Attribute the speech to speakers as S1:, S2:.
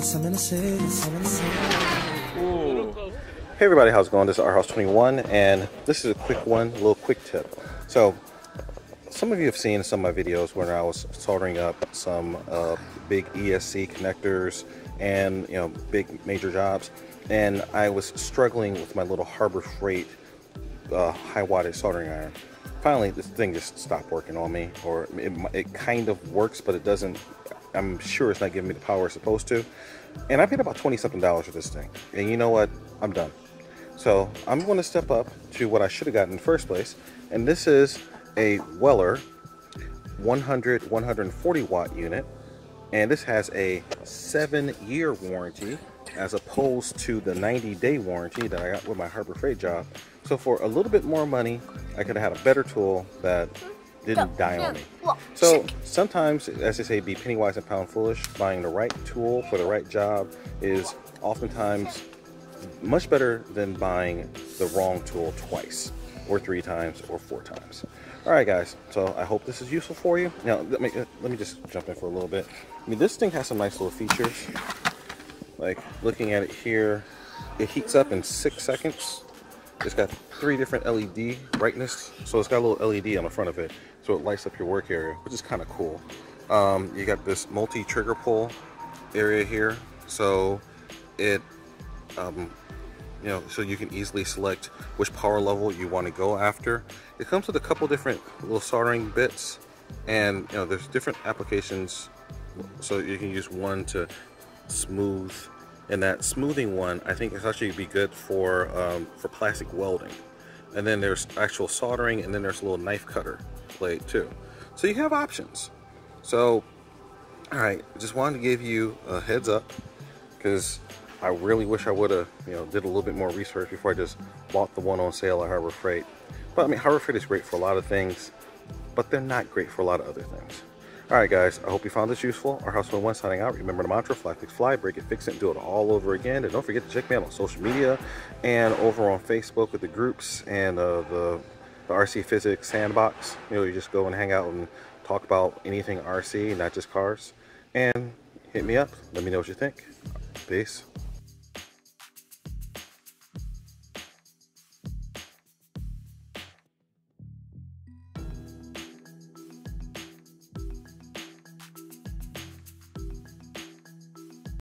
S1: I'm in the city. I'm in the.
S2: Hey everybody, how's it going? This is R House 21 and this is a quick one, a little quick tip. So, some of you have seen some of my videos where I was soldering up some uh, big ESC connectors and you know big major jobs and I was struggling with my little Harbor Freight uh, high wattage soldering iron. Finally, this thing just stopped working on me or it, it kind of works but it doesn't I'm sure it's not giving me the power it's supposed to. And I paid about 20 something dollars for this thing. And you know what? I'm done. So I'm going to step up to what I should have gotten in the first place. And this is a Weller 100 140 watt unit. And this has a seven year warranty as opposed to the 90 day warranty that I got with my Harbor Freight job. So for a little bit more money, I could have had a better tool that didn't die on me. So sometimes, as they say, be penny wise and pound foolish. Buying the right tool for the right job is oftentimes much better than buying the wrong tool twice, or three times, or four times. All right, guys. So I hope this is useful for you. Now, let me uh, let me just jump in for a little bit. I mean, this thing has some nice little features. Like looking at it here, it heats up in six seconds. It's got three different LED brightness, so it's got a little LED on the front of it, so it lights up your work area, which is kind of cool. Um, you got this multi-trigger pull area here, so it, um, you know, so you can easily select which power level you want to go after. It comes with a couple different little soldering bits, and you know, there's different applications, so you can use one to smooth and that smoothing one I think is actually be good for um, for plastic welding. And then there's actual soldering and then there's a little knife cutter blade too. So you have options. So all right just wanted to give you a heads up because I really wish I would have you know did a little bit more research before I just bought the one on sale at Harbor Freight. But I mean Harbor Freight is great for a lot of things but they're not great for a lot of other things all right, guys, I hope you found this useful. R House One signing out. Remember the mantra, fly, fix, fly, break it, fix it, and do it all over again. And don't forget to check me out on social media and over on Facebook with the groups and uh, the, the RC Physics Sandbox. You know, you just go and hang out and talk about anything RC, not just cars. And hit me up. Let me know what you think. Peace.